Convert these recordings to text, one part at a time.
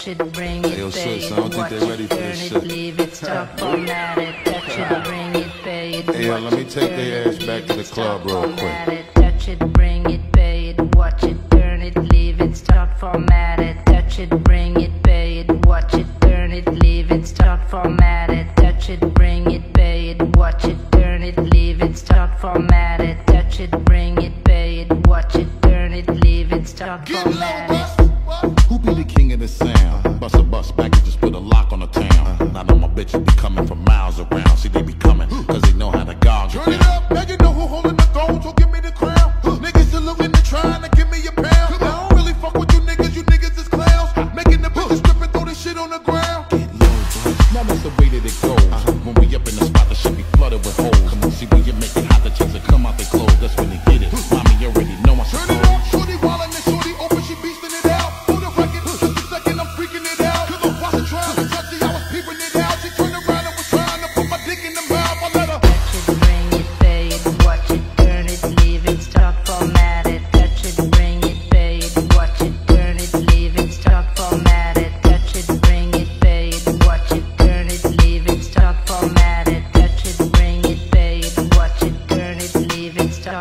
touch it, bring it, Hey, yo, pay sis, it, I don't think watch they it, ready for turn this it, shit. leave it, stop, format it, touch it, bring it, pay it, Hey, yo, watch let me it, take turn their it, ass back leave to the it, club stop, real quick. it, touch it, bring it, pay it, watch it, turn it, leave it, start, format it, touch it, bring it, pay it, watch it, I know my bitches be coming from miles around. See, they be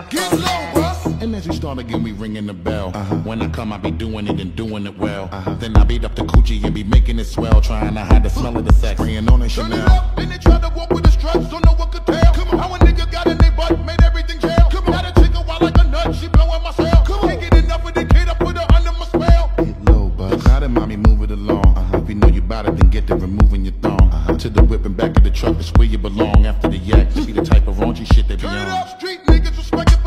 Get low, it. And as we start again, we ringing the bell. Uh-huh. When I come, I be doing it and doing it well. Uh-huh. Then I beat up the coochie and be making it swell, trying to hide the smell of the sex. Spraying on a Turn it up, then they tried to walk with the struts, don't know what could tell. Come on. How a nigga got in their To the whip and back of the truck, that's where you belong. After the yak, be the type of raunchy shit they be Turn it on. up, street niggas respect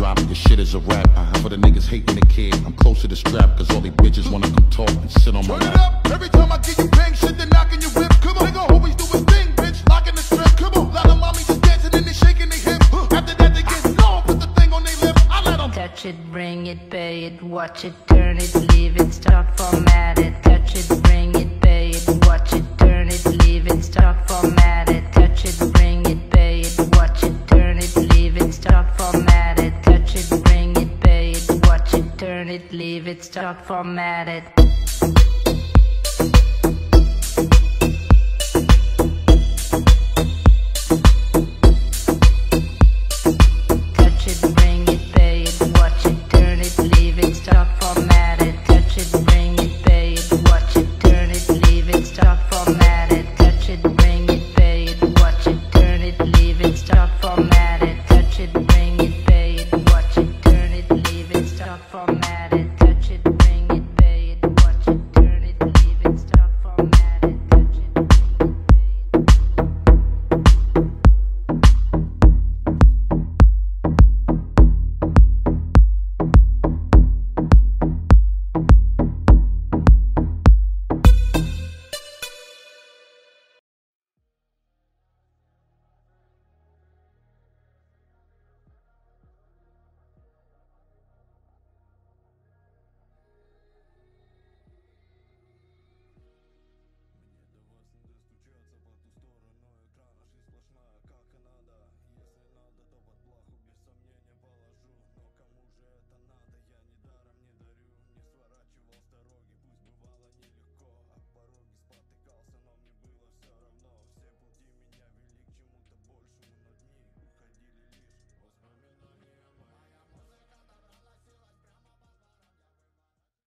drop it, this shit is a rap. Uh-huh. For the niggas hating the kid, I'm close to the strap, cause all these bitches wanna come talk and sit on my Turn it up, every time I get you bang shit, they knocking your whip. Come on, nigga always do his thing, bitch, locking the strip. Come on, lot of mommies just dancing and they shaking their hip. After that they get low, put the thing on their lip. I let 'em Touch it, bring it, pay it, watch it, turn it, leave it, start, format it. Touch it, bring it, pay it, leave it, start, format it.